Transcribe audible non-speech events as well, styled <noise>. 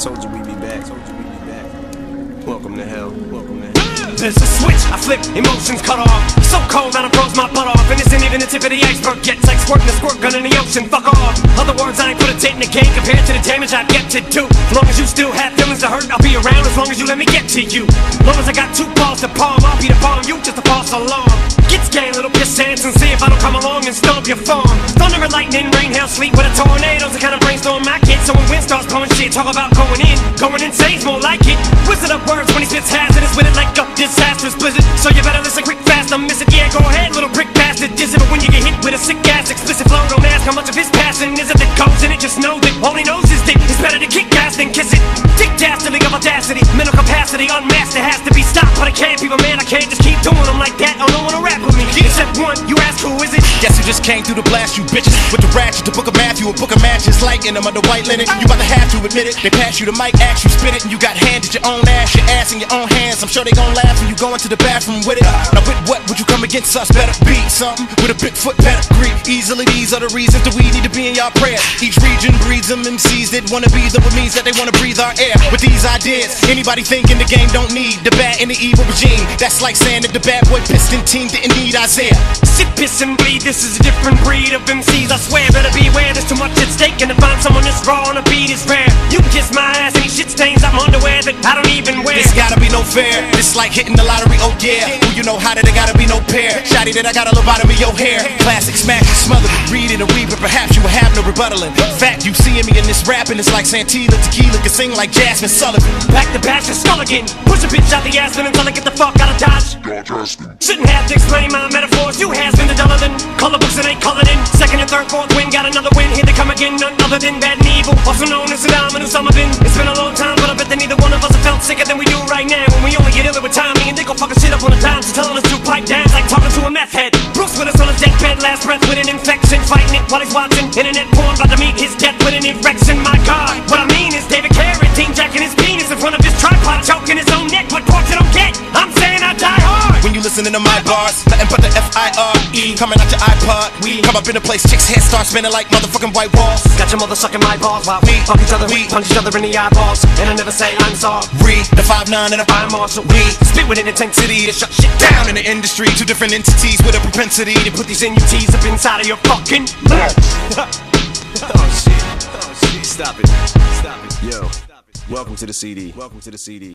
Told you we'd be back. Told you we'd be back. Welcome to hell. Welcome to hell. There's a switch, I flip, emotions cut off. So cold that I froze my butt off. And isn't even the tip of the iceberg yet. It's like squirting a squirt gun in the ocean. Fuck off. Other words, I ain't put a dent in the game compared to the damage I've yet to do. As long as you still have feelings to hurt, I'll be around as long as you let me get to you. As long as I got two balls to palm, I'll be the palm You just a false alarm. Get scared, little piss and see if I don't come along and stomp your farm. Thunder and lightning, rain, hail, sleep with a tornado's the kind of wind starts blowing shit, talk about going in, going insane's more like it. Wizard of words when he spits hazardous with it like a disastrous blizzard. So you better listen quick, fast, I'm missing. Yeah, go ahead, little prick bastard, Dizzy. But when you get hit with a sick ass explicit flow, don't ask how much of his passion is it that goes in it. Just know that all he knows is dick. It's better to kick ass than kiss it. Dick dastardly of audacity, mental capacity, unmasked. It has to be stopped, but I can't be my man. I can't just keep doing them like that. No one to rap with me. Except one, Guess who just came through the blast, you bitches? With the ratchet, the book of Matthew, a book of matches Like in them under white linen. You about to have to admit it. They pass you the mic, ask you spit it And you got handed your own ass, your ass in your own hands. I'm sure they gon' laugh when you go into the bathroom with it. Now with what would you come against us? Better be something with a big Bigfoot pedigree Easily these are the reasons that we need to be in y'all prayers Each region breeds them MCs that wanna be them What means that they wanna breathe our air. With these ideas, anybody thinking the game don't need The bad and the evil regime. That's like saying that the bad boy piston team didn't need Isaiah. Sit, piss, and bleed. This is a different breed of MCs. I swear, better beware. There's too much at stake, and to find someone that's raw on a beat is rare. You can kiss my ass, shit stains. I'm underwear that I don't even wear. This gotta be no fair. This like hitting the lottery, oh yeah. Who you know how that it gotta be no pair. Shotty that I got a lobotomy your hair. Classic smack, you smother it, read in a weed, but perhaps you will have no rebuttaling. Fact, you seeing me in this rapping, it's like Santila Tequila can sing like Jazmine Sullivan. Back to bash the skull again. Push a bitch out the ass and until I get the fuck out of Dodge. Shouldn't have to explain my metaphors. You has been the duller than color books that ain't colored in. Second and third, fourth win, got another win. Here they come again, none other than bad and evil. Also known as and Osama bin. It's been a long sicker than we do right now. When we only get iller with time, me and they go fucking shit up on the dime. So telling us to pipe down like talking to a meth head. Bruce Willis on his deathbed, last breath with an infection, fighting it while he's watching internet porn, about to meet his death with an erection. My God, hard. When you listening to my bars, nothing but the F-I-R-E coming out your iPod. We- come up in a place, chicks' heads start spinning like motherfucking white walls. Got your mother sucking my balls while We- we fuck each other, we we- punch each other in the eyeballs, and I never say I'm sorry. Re the five nine and a I'm Marshall. We spit with an intensity to shut shit down in the industry. Two different entities with a propensity to to put these NUTs up inside of your fucking mouth. <laughs> Oh shit. Oh shit. Stop it. Stop it. Yo. Welcome to the CD. Welcome to the CD.